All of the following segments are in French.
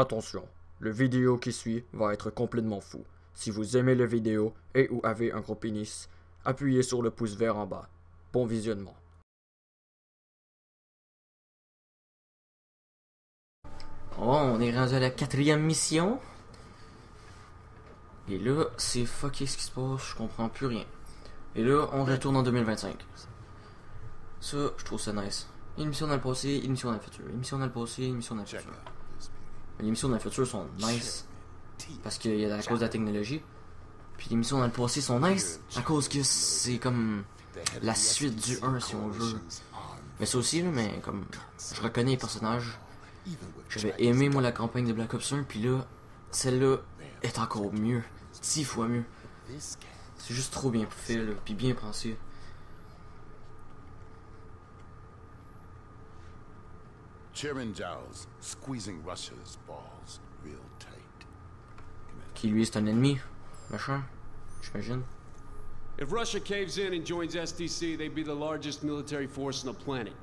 Attention, le vidéo qui suit va être complètement fou. Si vous aimez la vidéo et ou avez un gros pénis, appuyez sur le pouce vert en bas. Bon visionnement. Oh, on est rendu à la quatrième mission. Et là, c'est fucké ce qui se passe, je comprends plus rien. Et là, on retourne en 2025. Ça, je trouve ça nice. Une mission dans le passé, une mission dans le futur. Une mission dans le passé, une mission dans le futur. Les missions dans le futur sont nice parce qu'il y a à cause de la technologie. Puis les missions dans le passé sont nice à cause que c'est comme la suite du 1 si on veut. Mais ça aussi, là, mais comme je reconnais les personnages. J'avais aimé moi la campagne de Black Ops 1, puis là, celle-là est encore mieux. Dix fois mieux. C'est juste trop bien fait, là, puis bien pensé. Chairman Giles squeezing Russia's balls real tight. Qui lui, c'est un ennemi, machin, j'imagine. If Russia caves in and joins SDC, they'd be the largest military force on the planet,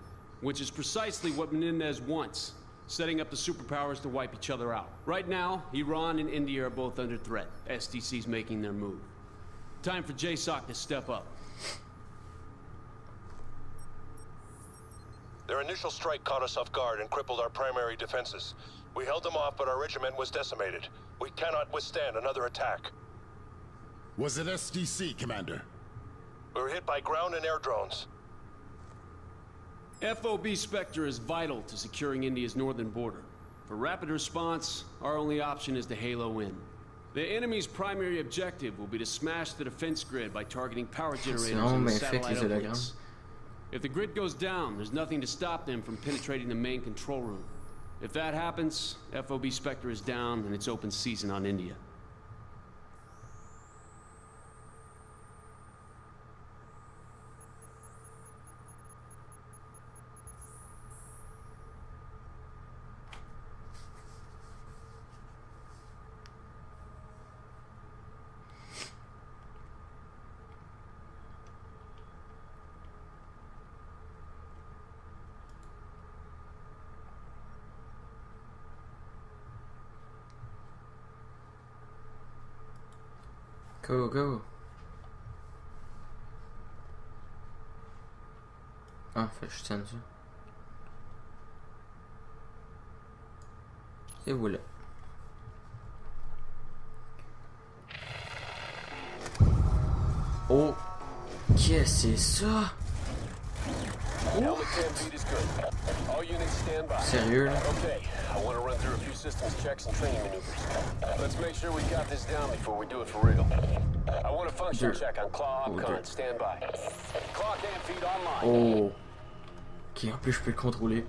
which is precisely what Menendez wants, setting up the superpowers to wipe each other out. Right now, Iran and India are both under threat. SDC's making their move. Time for JSOC to step up. Their initial strike caught us off guard and crippled our primary defenses. We held them off, but our regiment was decimated. We cannot withstand another attack. Was it SDC, Commander? We were hit by ground and air drones. FOB Spectre is vital to securing India's northern border. For rapid response, our only option is to halo in. The enemy's primary objective will be to smash the defense grid by targeting power generators Sinon, and mais faites satellite les hologrammes. uplink. If the grid goes down, there's nothing to stop them from penetrating the main control room. If that happens, FOB Spectre is down and it's open season on India. Go, go. Ah, fait je tienne ça. Et voilà. Oh, qu'est-ce que c'est ça? Sérieux là? Okay, I want to run through a few systems checks and training maneuvers. Let's make sure we got this down before we do it for real. I want a function check on Claw Oh, Opcon. Stand by. Claw cam feed online. Oh. Ok, en plus je peux le contrôler.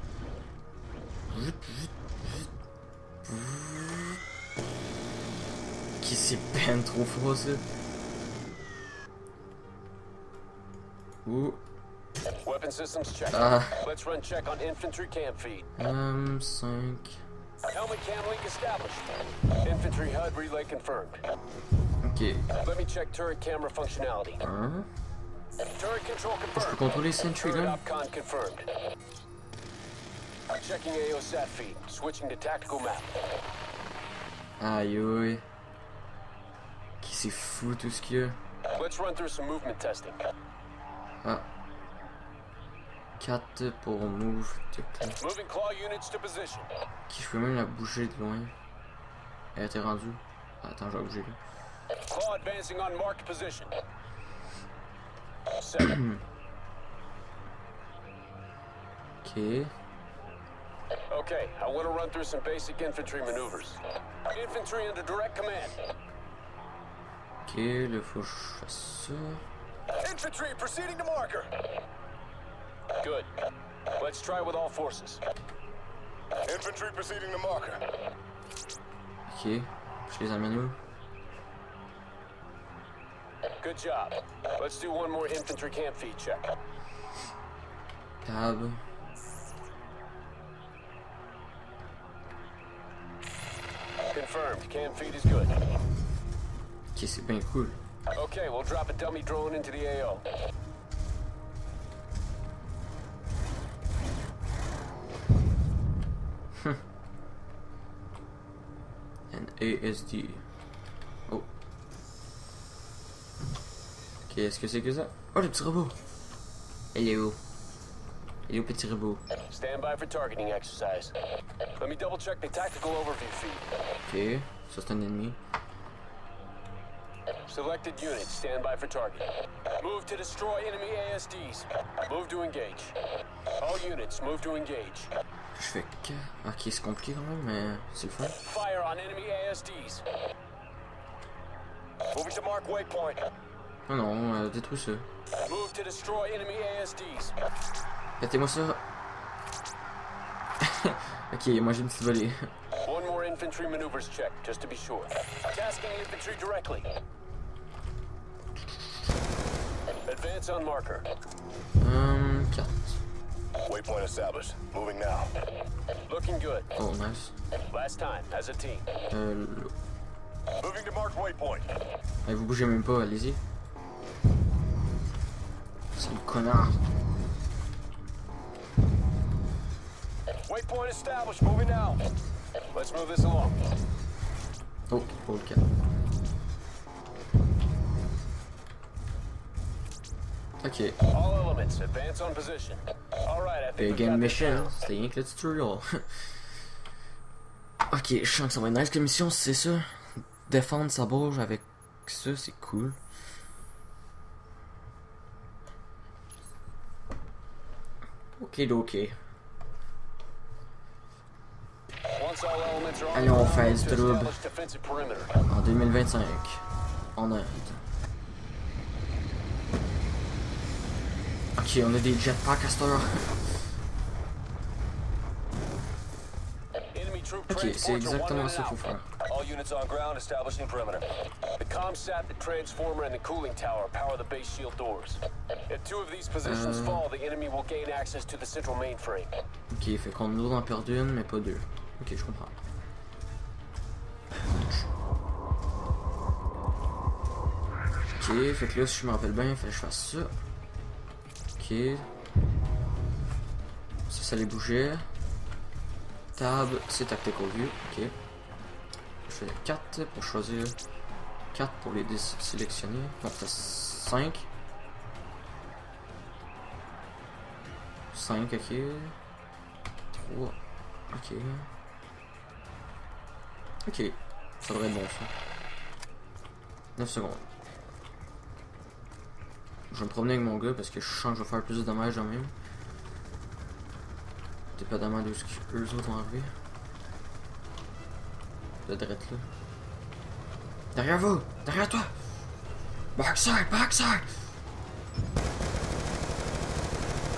Qui c'est ben trop fort ça. Ouh. Weapon systems check. Ah. Let's run check on infantry cam feed. Um, 5. Helmet cam link established. Infantry HUD relay confirmed. Ok. Let me check turret camera functionality. 1. Turret control Je peux confirmed. contrôler Sentry Gun. Confirmed. Checking AOSAT feed. Switching to tactical map. Aïe aïe. Qui c'est fou tout ce qu'il y a. Let's run through some movement testing. Ah. 4 pour position. Qui je peux même la bouger de loin. Elle était rendue. Attends, je vais bouger là. Claw advancing on marked position. Seven. Ok. okay, I want to run through some basic infantry maneuvers. Infantry under direct command. Ok, là faut que je fasse ça. Infantry proceeding to marker. Good. Let's try with all forces. Infantry proceeding to marker. Ok. Je les amène où? Good job. Let's do one more infantry camp feed check. Tab. Confirmed. Camp feed is good. Ok, c'est bien cool. Okay, we'll drop a dummy drone into the AO. ASD. Oh. Ok, est-ce que c'est que ça? Oh, le petit robot! Hello. Hello, petit robot. Stand by for targeting exercise. Let me double check the tactical overview feed. Ok, ça c'est un ennemi. Selected units, stand by for target. Move to destroy enemy ASDs. Move to engage. All units, move to engage. Je fais que. Ok, c'est compliqué quand même, mais c'est le fun. Fire on enemy ASDs. Moving to mark waypoint. Non, non, euh, détruis ça. Move to destroy enemy ASDs. Pétez-moi ça. ok, moi j'ai une petite volée. One more infantry maneuvers check, just to be sure. Tasking infantry directly. Advance on marker. Hum, carte. Waypoint established. Moving now. Looking good. Oh, nice. Last time, as a team. Euh, Moving to marked waypoint. Eh, vous bougez même pas, allez-y. C'est le connard. Waypoint established. Moving now. Let's move this along. Oh, oh, cas. Ok, All elements, advance on position. Big mission. down. C'était rien que le tutorial. ok, je sens que ça va être nice comme mission, c'est ça. Défendre sa bouge avec ça, c'est cool. Ok, ok. On Allez, on fait du trouble. En 2025. En Inde. Ok, on a des jetpacks à cette. Enemy troop Ok, c'est exactement and qu'il faut faire. All units on ground establishing perimeter. The comsat, the transformer, and the cooling tower power the base shield doors. If two of these positions Euh. fall, the enemy will gain access to the central mainframe. Ok, fait qu'on nous en perd une, mais pas deux. Ok, je comprends. Ok, fait que là, si je me rappelle bien, il fait que je fasse ça. Ok. Ça, ça les bougeait. Tab, c'est tactical view. Ok. Je fais 4 pour choisir. 4 pour les sélectionner. Donc, c'est 5. 5, ok. 3. Ok. Ok. Ça devrait être bon ça. 9 secondes. Je vais me promener avec mon gars parce que je sens que je vais faire plus de dommages quand même. Dépendamment de ce qu'eux autres vont arriver. Le drette là. Derrière vous! Derrière toi! Backside! Backside!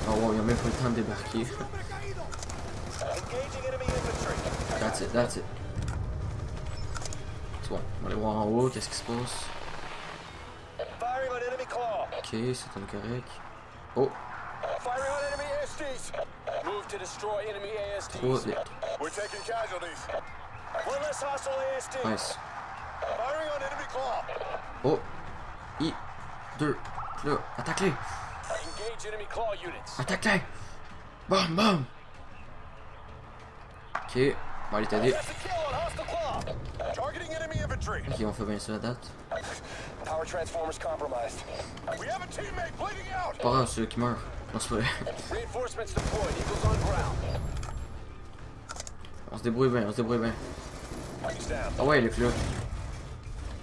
Oh wow, ils ont même pas le temps de débarquer. That's it, that's it. C'est bon, on va aller voir en haut, qu'est-ce qui se passe? Ok, c'est. Oh, Firing on enemy ASDs. Move to destroy enemy 3 ASDs. We're taking casualties. One less hostile ASD. Nice. Firing on enemy claw. Oh, I, 2, là, attaque-les! Engage enemy claw units. Attaque-les! Bam, bam! Ok, on va aller t'aider. That's a kill on hostile claw. Targeting enemy infantry. Ok, on fait bien ça à date. Power transformers compromised. We have a teammate bleeding out. Pas grave, ceux qui meurent. Non, c'est pas on se débrouille bien, on se débrouille bien. Ah ouais, il est plus.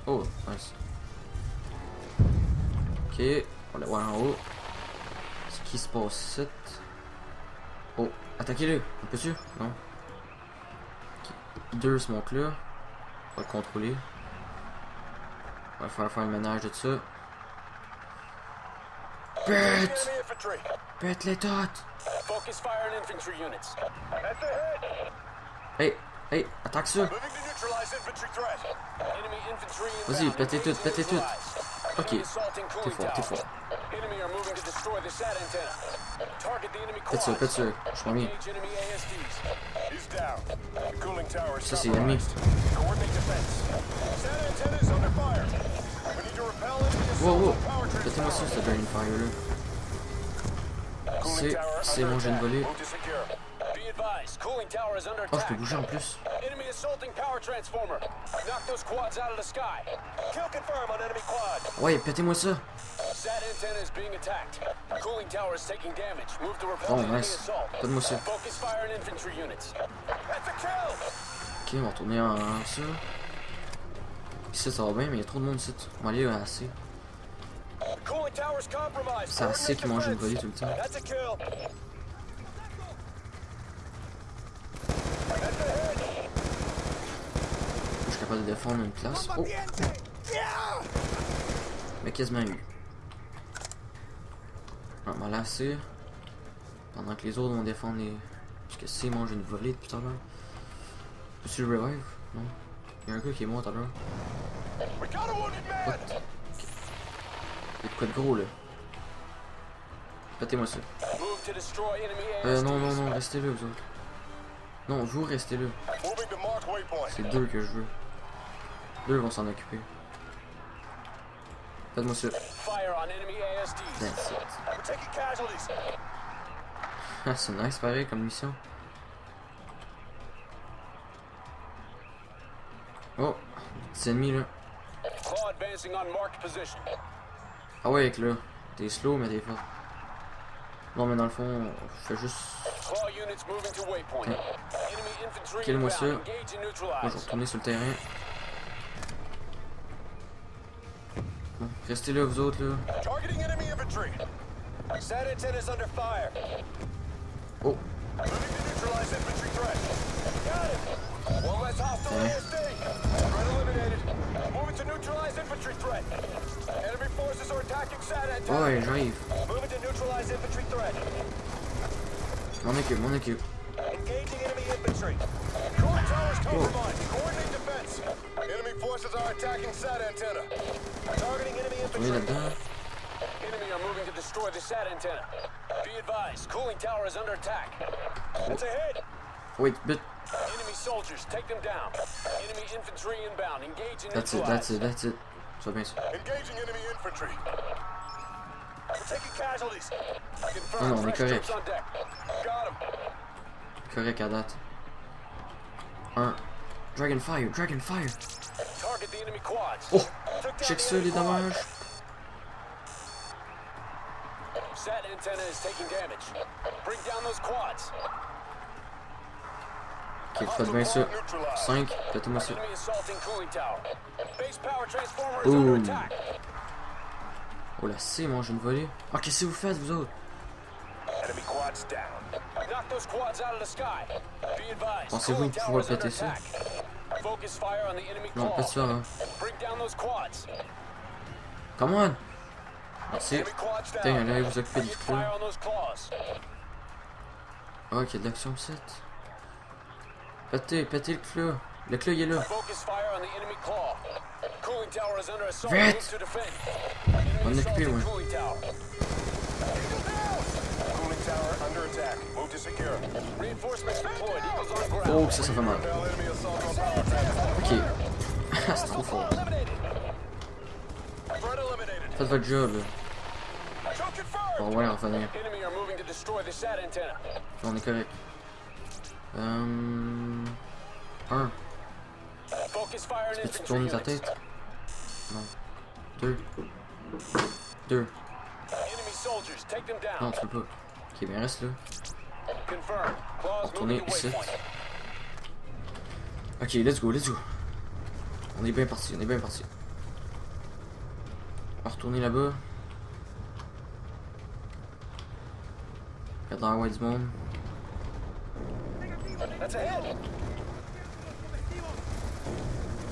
Oh, nice. Ok, on va voir en haut. Ce qui se passe. Oh, attaquez-le. On peut-tu? Non. Ok. Deux se montent là. On va le contrôler. On va faire faire le ménage de ça. Pète! Pète les toutes! Focus fire on infantry units. At the head. Hey, hey, attaque ça! Moving to neutralize infantry threat. Enemy infantry Vas-y, pétez tout, pétez tout. Ok. T'es fort, t'es fort. Enemy are moving to destroy the SAT antenna. Target the enemy Pète ça, pète ça. Je suis mis. Engage enemy ASDs. Wow, wow! Faites-moi ça, transformers. ce Dragon Fire là. C'est- c'est advised, cooling tower is under Oh, je peux bouger en plus. Ouais, pétez-moi ça. Oh, nice. Donne-moi ça. Ok, on va retourner en, ça. Ici, ça va bien, mais il y a trop de monde ici. On va aller à. C'est AC qui mange une volée tout le temps. Je suis capable de défendre une place. Oh! Mais quasiment eu. On va lasser. Pendant que les autres vont défendre les. Parce que s'ils mangent une volée depuis tout à l'heure. Peux-tu le revive? Non. Il y a un gars qui est mort tout à l'heure. Il y a de quoi de gros là. Pétez-moi ça. Euh, non, non, non, restez là, vous autres. Non, vous restez là. Moving to mark waypoint. C'est deux que je veux. Deux vont s'en occuper. Faites-moi ça. That's it. Ah, c'est nice pareil comme mission. Oh, des ennemis là. Ah ouais, avec là. T'es slow, mais t'es fort. Non, mais dans le fond, je fais juste. Infantry Kill-moi ça. Moi, je vais retourner sur le terrain. Bon, restez là, vous autres là. Oh, Moving forces are attacking Sat antenna. ouais, j'arrive. Moving to neutralize infantry threat. M'en occupe, m'en occupe. Engaging enemy infantry. Cooling towers compromised. Coordinate defense. Enemy forces are attacking SAT antenna. Targeting enemy infantry. Enemy are moving to destroy the SAT antenna. Be advised, cooling tower is under attack. That's a hit. Wait, but Enemy soldiers, take them down. Enemy infantry inbound. Engage and that's it, that's it, that's it. Sub means. Engaging enemy infantry. Taking casualties. Ah oh, non, on est correct. Correct à date. Dragon Fire, Dragon Fire. Oh! Check ça damage. Set antenna is taking damage. Bring down those quads. Ok, faites bien ça. 5, faites-moi ça. Boom. Oh la C mange une volée. Ah, qu'est-ce que vous faites vous autres? Pensez-vous is under péter ça? Non, pas ça, hein. Come on! Merci. Putain, allez vous occuper du claws. Ah, ok, de l'action ici. Pétez, pétez le clou. Le clou il est là. Vite. On est occupé, ouais. Oh, ça, ça fait mal. Ok. C'est trop fort. Faites votre job, là. Bon, ouais, on va antenna. On est correct. Euh... Un. Focus fire on Peux-tu infantry tourner ta tête? Non. Deux. Deux. Enemy soldiers, take them Non, down. tu peux pas. Ok, bien reste là. Retournez moving to ici. Ok, let's go, let's go. On est bien parti, on est bien parti. On va retourner là-bas. Regarde dans la du monde.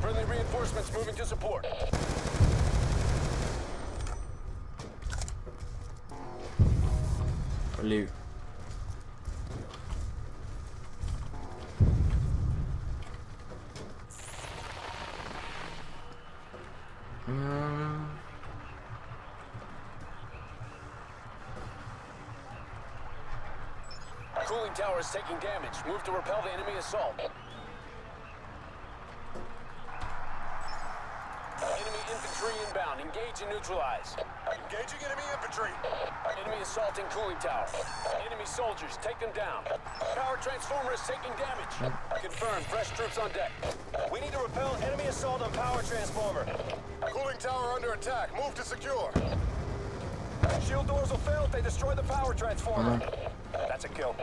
Friendly reinforcements moving to support. Je l'ai Cooling tower is taking damage. Move to repel the enemy assault. Enemy infantry inbound. Engage and neutralize. Engaging enemy infantry. Enemy assaulting cooling tower. Enemy soldiers, take them down. Power transformer is taking damage. Confirmed. Fresh troops on deck. We need to repel enemy assault on power transformer. Cooling tower under attack. Move to secure. Shield doors will fail if they destroy the power transformer. That's a kill.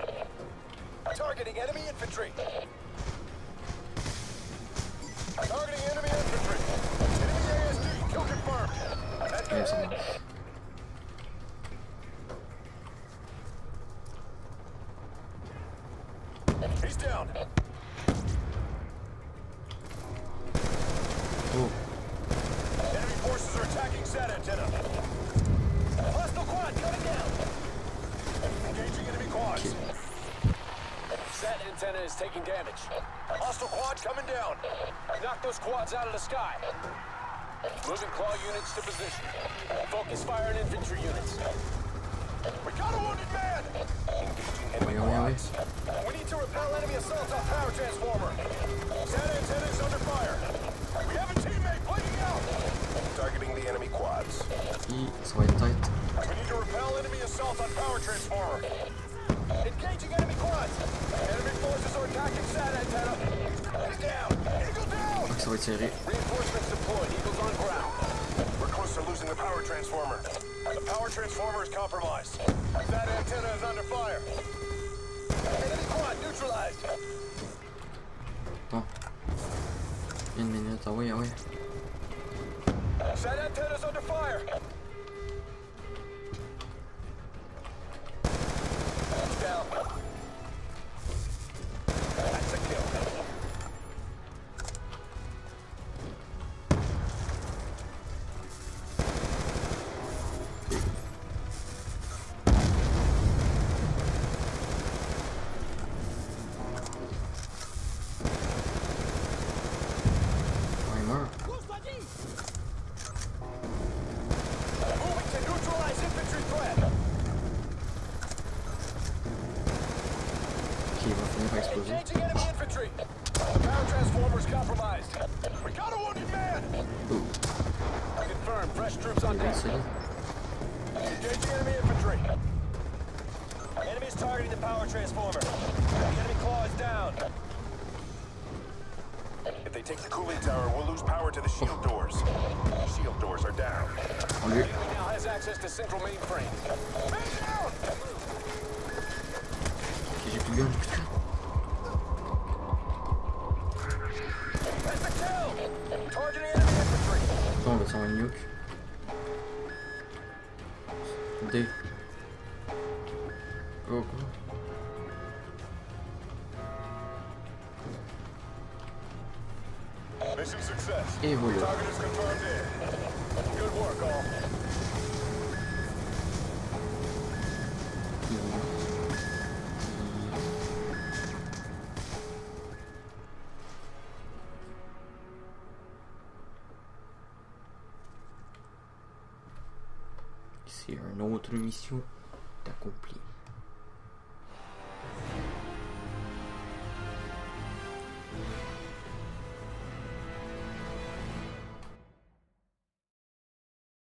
Targeting enemy infantry. Targeting enemy infantry. Enemy ASD. Kill confirmed. Ouais, ça marche. He's down. Oh, Enemy forces are attacking SAT antenna. Hostile quad coming down. Engaging enemy quads. That antenna is taking damage. Hostile quad coming down. Knock those quads out of the sky. Moving claw units to position. Focus fire on infantry units. We got a wounded man. Engaging enemy oui. We need to repel enemy assault on power transformer. SAT antenna is under fire. We have a teammate bleeding out. Targeting the enemy quads. Hi, ça tight. We need to repel enemy assault on power transformer. Neutralized. Attends. Une minute, ah oui, ah oui. Enemies targeting the power transformer. The enemy claw is down. If they take the cooling tower, we'll lose power to the shield doors. Shield doors are down. En lui. Enemy now has access to central mainframe. Man down! Ok, j'ai plus de gun, j'ai plus de gun. That's a kill! Targeting enemy infantry. Attends, on va s'en nuke. Et voilà. C'est une autre mission accomplie.